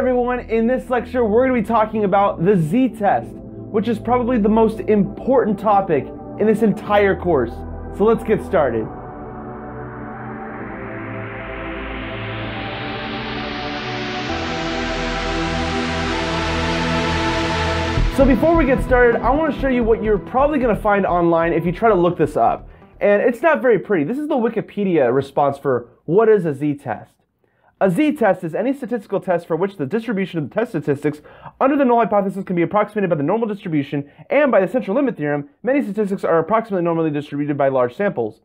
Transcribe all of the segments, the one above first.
Everyone, in this lecture, we're going to be talking about the z-test, which is probably the most important topic in this entire course. So let's get started. So before we get started, I want to show you what you're probably going to find online if you try to look this up. And it's not very pretty. This is the Wikipedia response for what is a z-test. A z-test is any statistical test for which the distribution of the test statistics under the null hypothesis can be approximated by the normal distribution, and by the central limit theorem, many statistics are approximately normally distributed by large samples.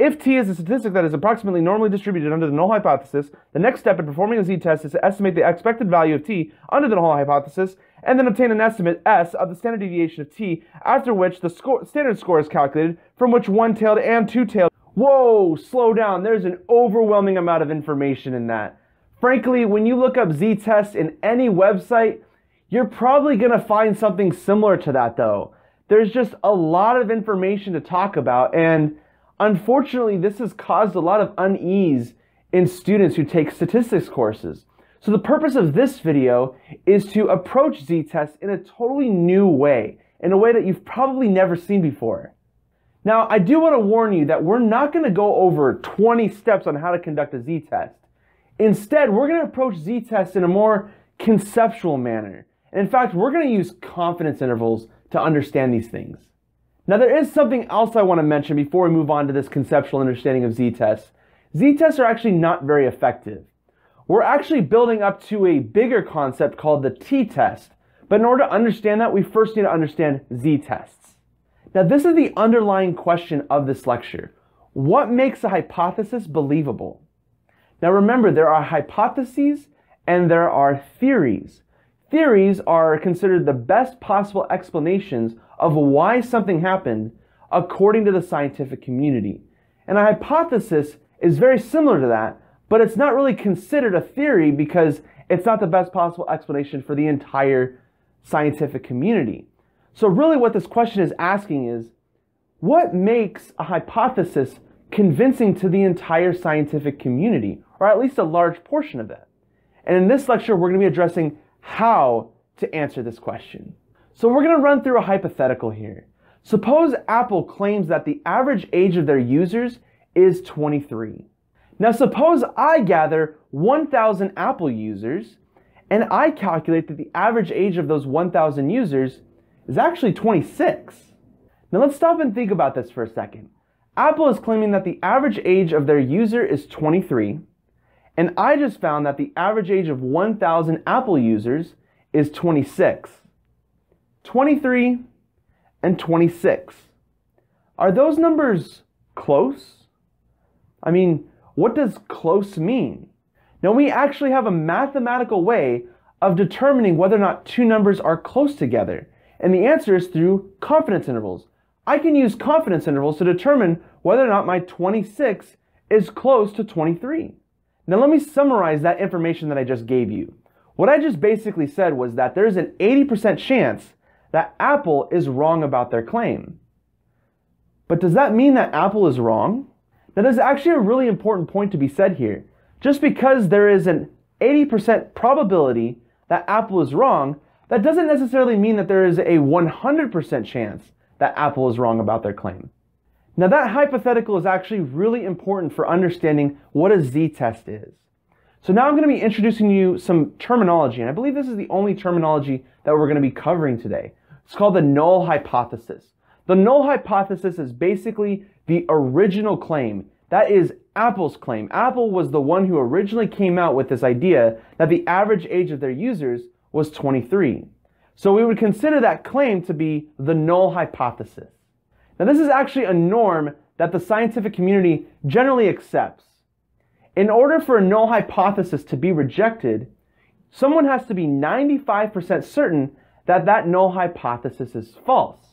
If t is a statistic that is approximately normally distributed under the null hypothesis, the next step in performing a z-test is to estimate the expected value of t under the null hypothesis, and then obtain an estimate s of the standard deviation of t, after which the score, standard score is calculated, from which one-tailed and two-tailed Whoa, slow down. There's an overwhelming amount of information in that. Frankly, when you look up z-test in any website, you're probably going to find something similar to that though. There's just a lot of information to talk about and unfortunately this has caused a lot of unease in students who take statistics courses. So the purpose of this video is to approach z-test in a totally new way, in a way that you've probably never seen before. Now, I do want to warn you that we're not going to go over 20 steps on how to conduct a z-test. Instead, we're going to approach z-tests in a more conceptual manner. And in fact, we're going to use confidence intervals to understand these things. Now, there is something else I want to mention before we move on to this conceptual understanding of z-tests. Z-tests are actually not very effective. We're actually building up to a bigger concept called the t-test. But in order to understand that, we first need to understand z-tests. Now, this is the underlying question of this lecture. What makes a hypothesis believable? Now, remember, there are hypotheses and there are theories. Theories are considered the best possible explanations of why something happened according to the scientific community. And a hypothesis is very similar to that, but it's not really considered a theory because it's not the best possible explanation for the entire scientific community. So really what this question is asking is, what makes a hypothesis convincing to the entire scientific community, or at least a large portion of it? And in this lecture, we're going to be addressing how to answer this question. So we're going to run through a hypothetical here. Suppose Apple claims that the average age of their users is 23. Now suppose I gather 1,000 Apple users and I calculate that the average age of those 1,000 users is actually 26. Now let's stop and think about this for a second. Apple is claiming that the average age of their user is 23, and I just found that the average age of 1,000 Apple users is 26. 23 and 26. Are those numbers close? I mean, what does close mean? Now, we actually have a mathematical way of determining whether or not two numbers are close together. And the answer is through confidence intervals. I can use confidence intervals to determine whether or not my 26 is close to 23. Now let me summarize that information that I just gave you. What I just basically said was that there's an 80% chance that Apple is wrong about their claim. But does that mean that Apple is wrong? Now there's actually a really important point to be said here. Just because there is an 80% probability that Apple is wrong that doesn't necessarily mean that there is a 100% chance that Apple is wrong about their claim. Now that hypothetical is actually really important for understanding what a z-test is. So now I'm going to be introducing you some terminology, and I believe this is the only terminology that we're going to be covering today. It's called the null hypothesis. The null hypothesis is basically the original claim. That is Apple's claim. Apple was the one who originally came out with this idea that the average age of their users was 23. So we would consider that claim to be the null hypothesis. Now this is actually a norm that the scientific community generally accepts. In order for a null hypothesis to be rejected, someone has to be 95% certain that that null hypothesis is false.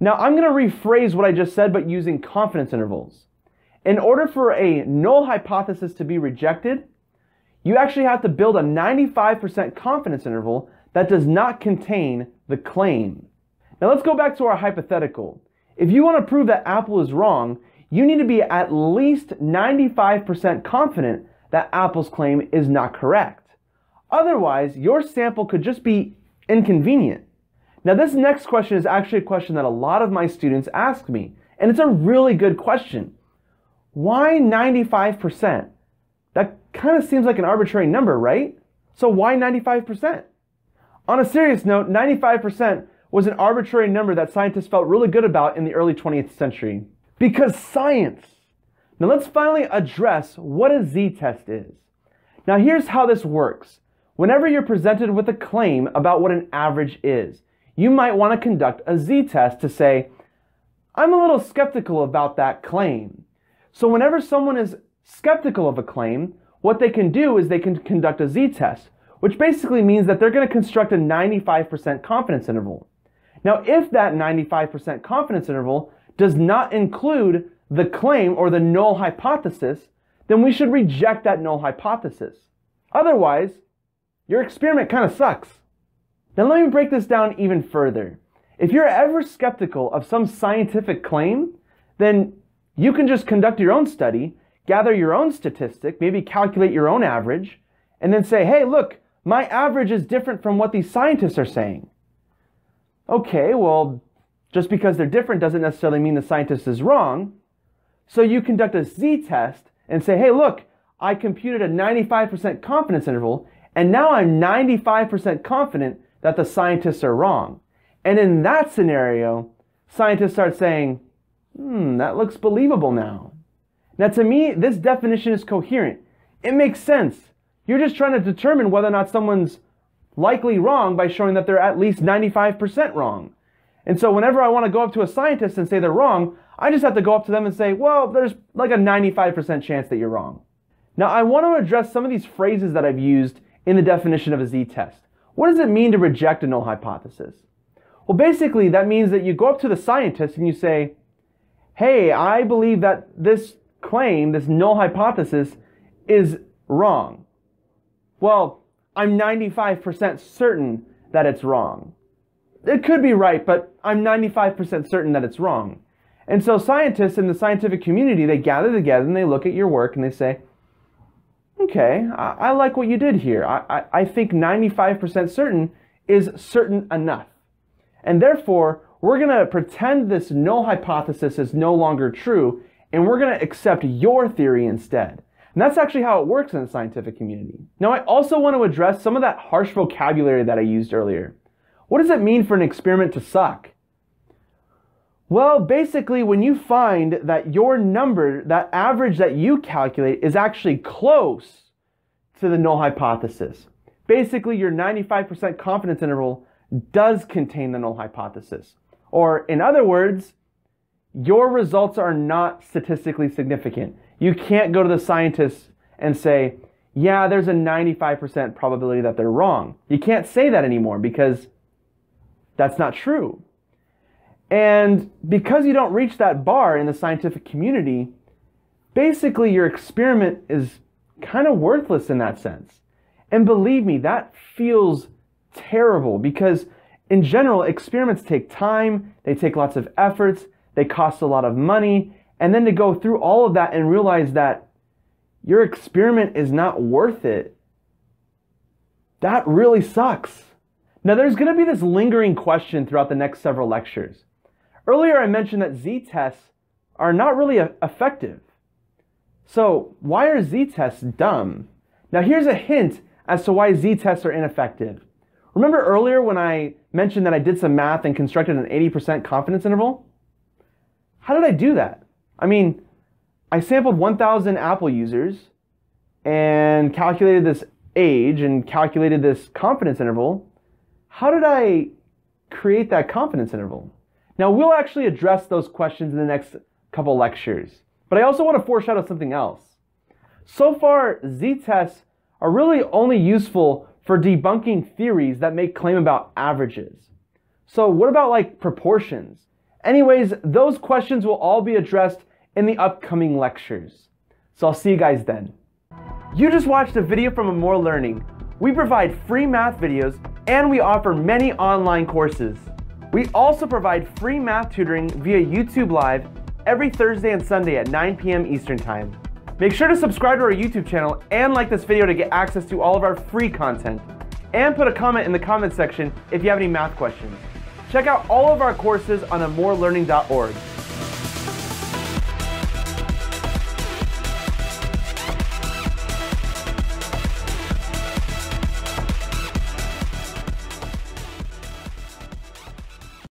Now I'm going to rephrase what I just said but using confidence intervals. In order for a null hypothesis to be rejected, you actually have to build a 95% confidence interval that does not contain the claim. Now let's go back to our hypothetical. If you want to prove that Apple is wrong, you need to be at least 95% confident that Apple's claim is not correct. Otherwise, your sample could just be inconvenient. Now, this next question is actually a question that a lot of my students ask me, and it's a really good question. Why 95%? That kind of seems like an arbitrary number, right? So why 95%? On a serious note, 95% was an arbitrary number that scientists felt really good about in the early 20th century. Because science! Now let's finally address what a z-test is. Now here's how this works. Whenever you're presented with a claim about what an average is, you might want to conduct a z-test to say, I'm a little skeptical about that claim. So whenever someone is skeptical of a claim, what they can do is they can conduct a z-test, which basically means that they're going to construct a 95% confidence interval. Now, if that 95% confidence interval does not include the claim or the null hypothesis, then we should reject that null hypothesis. Otherwise, your experiment kind of sucks. Now let me break this down even further. If you're ever skeptical of some scientific claim, then you can just conduct your own study, gather your own statistic, maybe calculate your own average, and then say, hey, look, my average is different from what these scientists are saying. Okay, well, just because they're different doesn't necessarily mean the scientist is wrong. So you conduct a z-test and say, hey, look, I computed a 95% confidence interval, and now I'm 95% confident that the scientists are wrong. And in that scenario, scientists start saying, hmm, that looks believable now. Now, to me, this definition is coherent. It makes sense. You're just trying to determine whether or not someone's likely wrong by showing that they're at least 95% wrong. And so, whenever I want to go up to a scientist and say they're wrong, I just have to go up to them and say, well, there's like a 95% chance that you're wrong. Now, I want to address some of these phrases that I've used in the definition of a z-test. What does it mean to reject a null hypothesis? Well, basically, that means that you go up to the scientist and you say, hey, I believe that this claim, this null hypothesis, is wrong. Well, I'm 95% certain that it's wrong. It could be right, but I'm 95% certain that it's wrong. And so scientists in the scientific community, they gather together and they look at your work and they say, okay, I, I like what you did here. I, I, I think 95% certain is certain enough. And therefore, we're going to pretend this null hypothesis is no longer true, and we're going to accept your theory instead. And that's actually how it works in the scientific community. Now, I also want to address some of that harsh vocabulary that I used earlier. What does it mean for an experiment to suck? Well, basically, when you find that your number, that average that you calculate, is actually close to the null hypothesis, basically, your 95% confidence interval does contain the null hypothesis. Or, in other words, your results are not statistically significant. You can't go to the scientists and say, yeah, there's a 95% probability that they're wrong. You can't say that anymore because that's not true. And because you don't reach that bar in the scientific community, basically your experiment is kind of worthless in that sense. And believe me, that feels terrible because in general, experiments take time, they take lots of efforts, they cost a lot of money, and then to go through all of that and realize that your experiment is not worth it, that really sucks. Now, there's going to be this lingering question throughout the next several lectures. Earlier, I mentioned that z-tests are not really effective. So, why are z-tests dumb? Now, here's a hint as to why z-tests are ineffective. Remember earlier when I mentioned that I did some math and constructed an 80% confidence interval? How did I do that? I mean, I sampled 1,000 Apple users and calculated this age and calculated this confidence interval. How did I create that confidence interval? Now, we'll actually address those questions in the next couple lectures, but I also want to foreshadow something else. So far, z-tests are really only useful for debunking theories that make claim about averages. So what about like proportions? Anyways, those questions will all be addressed in the upcoming lectures. So I'll see you guys then. You just watched a video from Amour Learning. We provide free math videos and we offer many online courses. We also provide free math tutoring via YouTube Live every Thursday and Sunday at 9 p.m. Eastern Time. Make sure to subscribe to our YouTube channel and like this video to get access to all of our free content. And put a comment in the comment section if you have any math questions. Check out all of our courses on amourlearning.org.